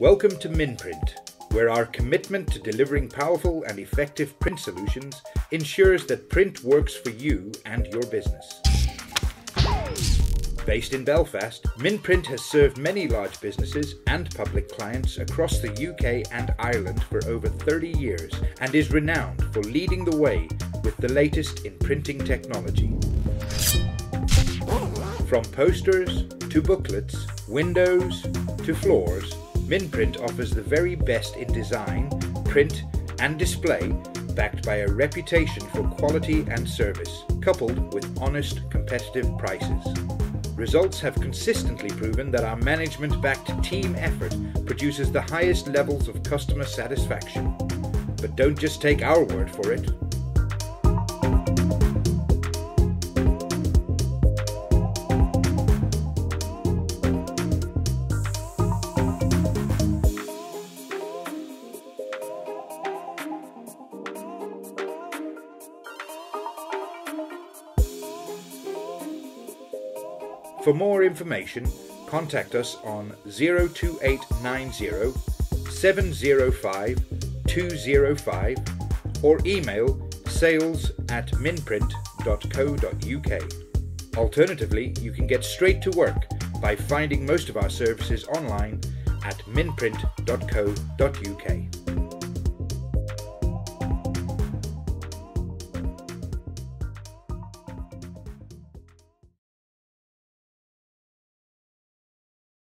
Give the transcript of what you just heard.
Welcome to Minprint, where our commitment to delivering powerful and effective print solutions ensures that print works for you and your business. Based in Belfast, Minprint has served many large businesses and public clients across the UK and Ireland for over 30 years and is renowned for leading the way with the latest in printing technology. From posters to booklets, windows to floors, Minprint offers the very best in design, print, and display, backed by a reputation for quality and service, coupled with honest, competitive prices. Results have consistently proven that our management backed team effort produces the highest levels of customer satisfaction. But don't just take our word for it. For more information, contact us on 02890 705 205 or email sales at minprint.co.uk. Alternatively, you can get straight to work by finding most of our services online at minprint.co.uk.